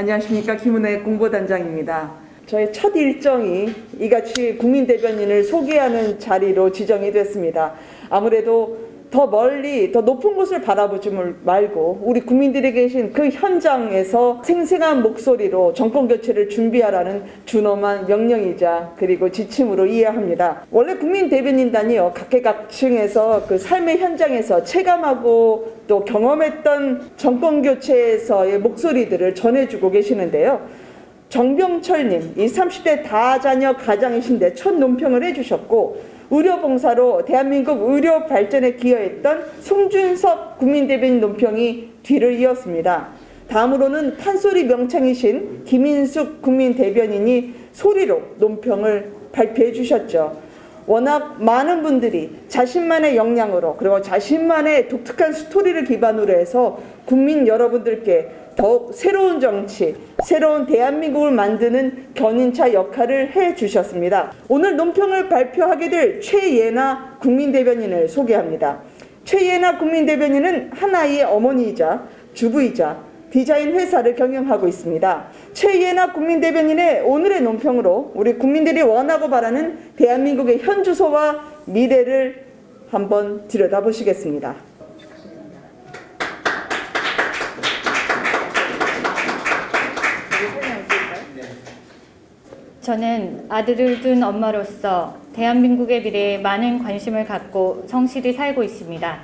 안녕하십니까 김은혜 공보단장입니다. 저의 첫 일정이 이같이 국민 대변인을 소개하는 자리로 지정이 됐습니다. 아무래도 더 멀리 더 높은 곳을 바라보지 말고 우리 국민들이 계신 그 현장에서 생생한 목소리로 정권 교체를 준비하라는 준엄한 명령이자 그리고 지침으로 이해합니다. 원래 국민 대변인단이요 각계각층에서 그 삶의 현장에서 체감하고 또 경험했던 정권 교체에서의 목소리들을 전해주고 계시는데요. 정병철님, 이 30대 다자녀 가장이신데 첫 논평을 해주셨고 의료봉사로 대한민국 의료 발전에 기여했던 송준섭 국민대변인 논평이 뒤를 이었습니다. 다음으로는 판소리 명창이신 김인숙 국민대변인이 소리로 논평을 발표해 주셨죠. 워낙 많은 분들이 자신만의 역량으로 그리고 자신만의 독특한 스토리를 기반으로 해서 국민 여러분들께 더욱 새로운 정치, 새로운 대한민국을 만드는 견인차 역할을 해 주셨습니다. 오늘 논평을 발표하게 될 최예나 국민대변인을 소개합니다. 최예나 국민대변인은 하나의 어머니이자 주부이자 디자인 회사를 경영하고 있습니다. 최예나 국민대변인의 오늘의 논평으로 우리 국민들이 원하고 바라는 대한민국의 현 주소와 미래를 한번 들여다보시겠습니다. 저는 아들을 둔 엄마로서 대한민국의 미래에 많은 관심을 갖고 성실히 살고 있습니다.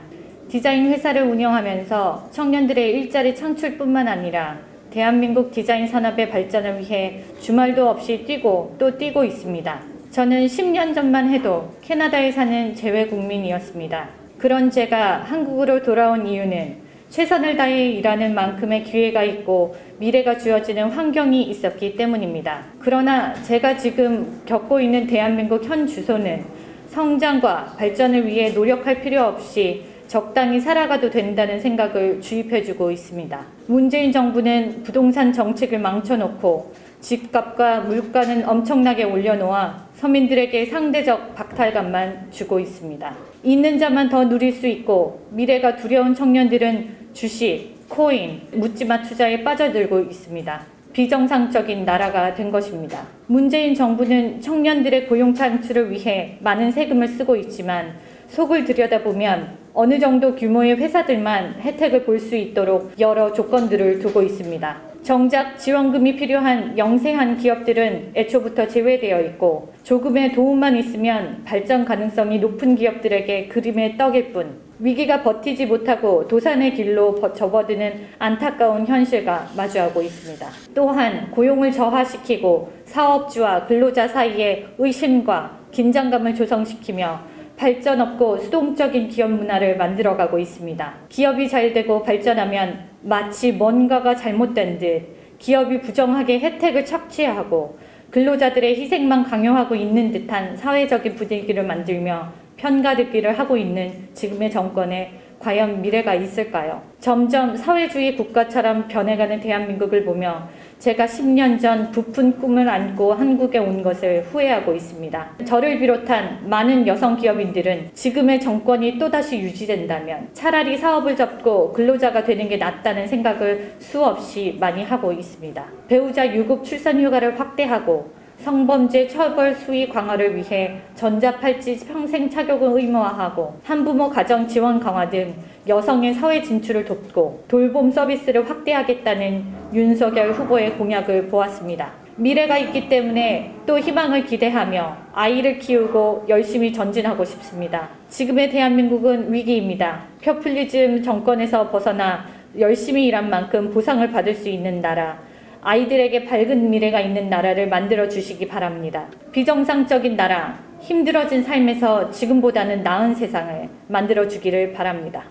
디자인 회사를 운영하면서 청년들의 일자리 창출뿐만 아니라 대한민국 디자인 산업의 발전을 위해 주말도 없이 뛰고 또 뛰고 있습니다. 저는 10년 전만 해도 캐나다에 사는 재외 국민이었습니다. 그런 제가 한국으로 돌아온 이유는 최선을 다해 일하는 만큼의 기회가 있고 미래가 주어지는 환경이 있었기 때문입니다. 그러나 제가 지금 겪고 있는 대한민국 현 주소는 성장과 발전을 위해 노력할 필요 없이 적당히 살아가도 된다는 생각을 주입해주고 있습니다. 문재인 정부는 부동산 정책을 망쳐놓고 집값과 물가는 엄청나게 올려놓아 서민들에게 상대적 박탈감만 주고 있습니다. 있는 자만 더 누릴 수 있고 미래가 두려운 청년들은 주식, 코인, 묻지마 투자에 빠져들고 있습니다. 비정상적인 나라가 된 것입니다. 문재인 정부는 청년들의 고용 창출을 위해 많은 세금을 쓰고 있지만 속을 들여다보면 어느 정도 규모의 회사들만 혜택을 볼 수 있도록 여러 조건들을 두고 있습니다. 정작 지원금이 필요한 영세한 기업들은 애초부터 제외되어 있고 조금의 도움만 있으면 발전 가능성이 높은 기업들에게 그림의 떡일 뿐 위기가 버티지 못하고 도산의 길로 접어드는 안타까운 현실과 마주하고 있습니다. 또한 고용을 저하시키고 사업주와 근로자 사이에 의심과 긴장감을 조성시키며 발전 없고 수동적인 기업 문화를 만들어가고 있습니다. 기업이 잘 되고 발전하면 마치 뭔가가 잘못된 듯 기업이 부정하게 혜택을 착취하고 근로자들의 희생만 강요하고 있는 듯한 사회적인 분위기를 만들며 편가듣기를 하고 있는 지금의 정권에 과연 미래가 있을까요? 점점 사회주의 국가처럼 변해가는 대한민국을 보며 제가 10년 전 부푼 꿈을 안고 한국에 온 것을 후회하고 있습니다. 저를 비롯한 많은 여성 기업인들은 지금의 정권이 또다시 유지된다면 차라리 사업을 접고 근로자가 되는 게 낫다는 생각을 수없이 많이 하고 있습니다. 배우자 유급 출산 휴가를 확대하고 성범죄 처벌 수위 강화를 위해 전자팔찌 평생 착용을 의무화하고 한부모 가정 지원 강화 등 여성의 사회 진출을 돕고 돌봄 서비스를 확대하겠다는 윤석열 후보의 공약을 보았습니다. 미래가 있기 때문에 또 희망을 기대하며 아이를 키우고 열심히 전진하고 싶습니다. 지금의 대한민국은 위기입니다. 표퓰리즘 정권에서 벗어나 열심히 일한 만큼 보상을 받을 수 있는 나라, 아이들에게 밝은 미래가 있는 나라를 만들어 주시기 바랍니다. 비정상적인 나라, 힘들어진 삶에서 지금보다는 나은 세상을 만들어 주기를 바랍니다.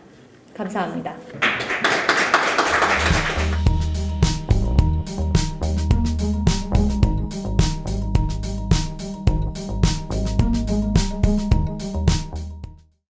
감사합니다.